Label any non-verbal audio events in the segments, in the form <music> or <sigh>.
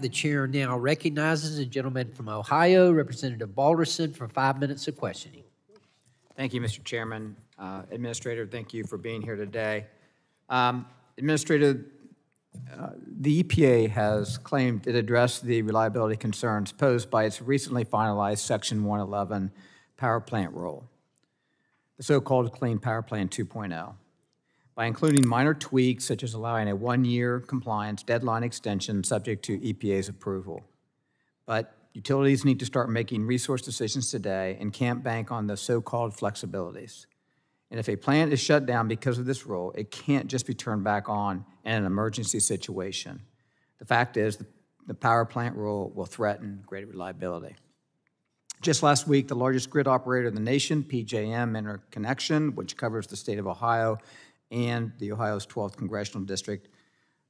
The chair now recognizes the gentleman from Ohio, Representative Balderson, for five minutes of questioning. Thank you, Mr. Chairman. Uh, Administrator, thank you for being here today. Um, Administrator, uh, the EPA has claimed it addressed the reliability concerns posed by its recently finalized Section 111 power plant rule, the so-called Clean Power Plan 2.0, by including minor tweaks such as allowing a one-year compliance deadline extension subject to EPA's approval. But utilities need to start making resource decisions today and can't bank on the so-called flexibilities. And if a plant is shut down because of this rule, it can't just be turned back on in an emergency situation. The fact is, the- power plant rule will threaten grid reliability. Just last week, the largest grid operator in the nation, PJM Interconnection, which covers the state of Ohio and the Ohio's 12th congressional district,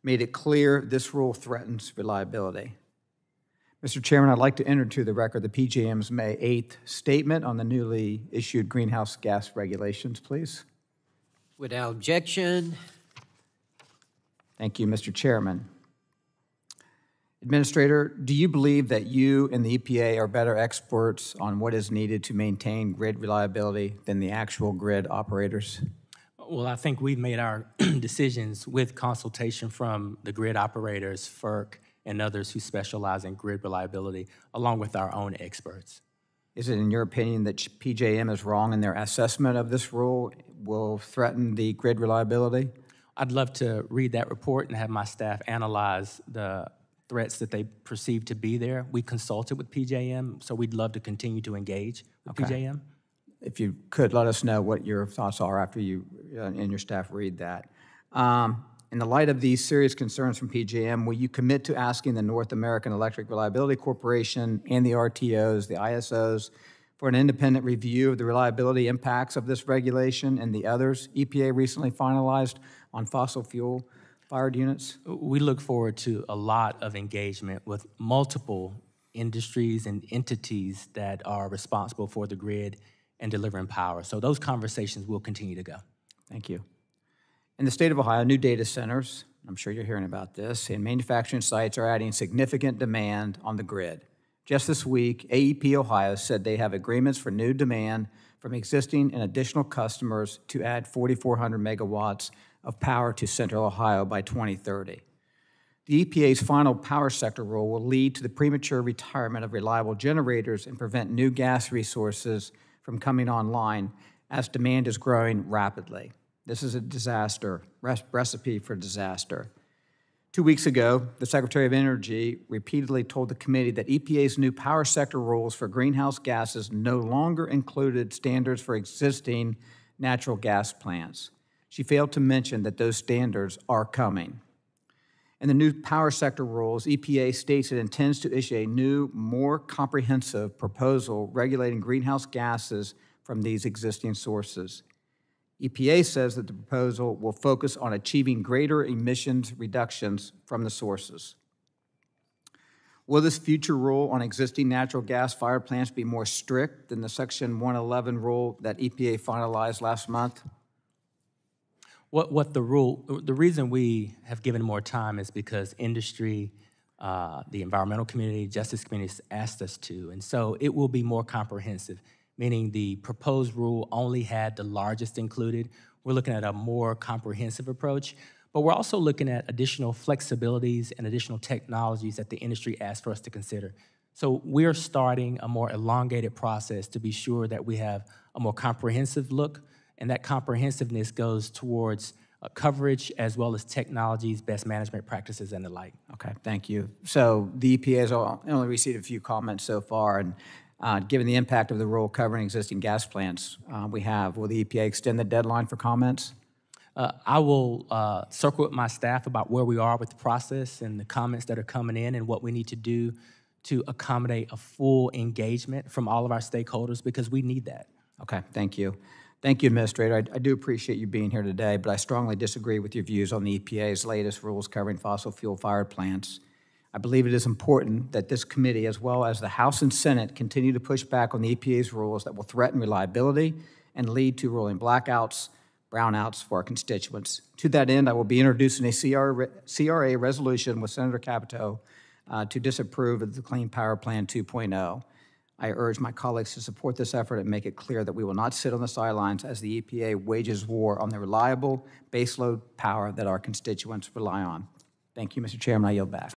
made it clear this rule threatens reliability. Mr. Chairman, I'd like to enter to the record the PJM's May 8th statement on the newly issued greenhouse gas regulations, please. Without objection, Thank you, Mr. Chairman. Administrator, do you believe that you and the EPA are better experts on what is needed to maintain grid reliability than the actual grid operators? Well, I think we've made our <clears throat> decisions with consultation from the grid operators, FERC, and others who specialize in grid reliability, along with our own experts. Is it in your opinion that PJM is wrong in their assessment of this rule will threaten the grid reliability? I'd love to read that report and have my staff analyze the threats that they perceive to be there. We consulted with PJM, so we'd love to continue to engage with PJM. If you could, let us know what your thoughts are after you and your staff read that. Um, In the light of these serious concerns from PJM, will you commit to asking the North American Electric Reliability Corporation and the RTOs, the ISOs, for an independent review of the reliability impacts of this regulation and the others EPA recently finalized on fossil fuel fired units? We look forward to a lot of engagement with multiple industries and entities that are responsible for the grid and delivering power. So those conversations will continue to go. Thank you. In the state of Ohio, new data centers, I'm sure you're hearing about this, and manufacturing sites are adding significant demand on the grid. Just this week, AEP Ohio said they have agreements for new demand from existing and additional customers to add 4,400 megawatts of power to central Ohio by 2030. The EPA's final power sector rule will lead to the premature retirement of reliable generators and prevent new gas resources from coming online as demand is growing rapidly. This is a disaster, recipe for disaster. Two weeks ago, the Secretary of Energy repeatedly told the committee that EPA's new power sector rules for greenhouse gases no longer included standards for existing natural gas plants. She failed to mention that those standards are coming. In the new power sector rules, EPA states it intends to issue a new, more comprehensive proposal regulating greenhouse gases from these existing sources. EPA says that the proposal will focus on achieving greater emissions reductions from the sources. Will this future rule on existing natural gas fired plants be more strict than the Section 111 rule that EPA finalized last month? What, what the rule, the reason we have given more time is because industry, uh, the environmental community, justice community has asked us to. And so it will be more comprehensive, meaning the proposed rule only had the largest included. We're looking at a more comprehensive approach, but we're also looking at additional flexibilities and additional technologies that the industry asked for us to consider. So we're starting a more elongated process to be sure that we have a more comprehensive look and that comprehensiveness goes towards uh, coverage as well as technologies, best management practices, and the like. Okay, thank you. So the EPA has only received a few comments so far, and uh, given the impact of the rule covering existing gas plants uh, we have, will the EPA extend the deadline for comments? Uh, I will uh, circle with my staff about where we are with the process and the comments that are coming in and what we need to do to accommodate a full engagement from all of our stakeholders because we need that. Okay, thank you. Thank you, Administrator. I, I do appreciate you being here today, but I strongly disagree with your views on the EPA's latest rules covering fossil fuel fired plants. I believe it is important that this committee, as well as the House and Senate, continue to push back on the EPA's rules that will threaten reliability and lead to rolling blackouts, brownouts for our constituents. To that end, I will be introducing a CR, CRA resolution with Senator Capito uh, to disapprove of the Clean Power Plan 2.0. I urge my colleagues to support this effort and make it clear that we will not sit on the sidelines as the EPA wages war on the reliable baseload power that our constituents rely on. Thank you, Mr. Chairman. I yield back.